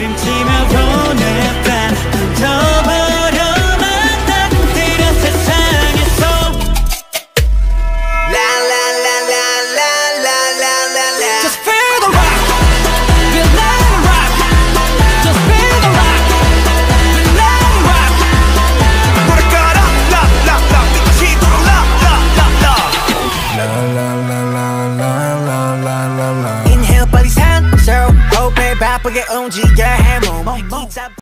울림치며 나쁘게 움직여야 해몸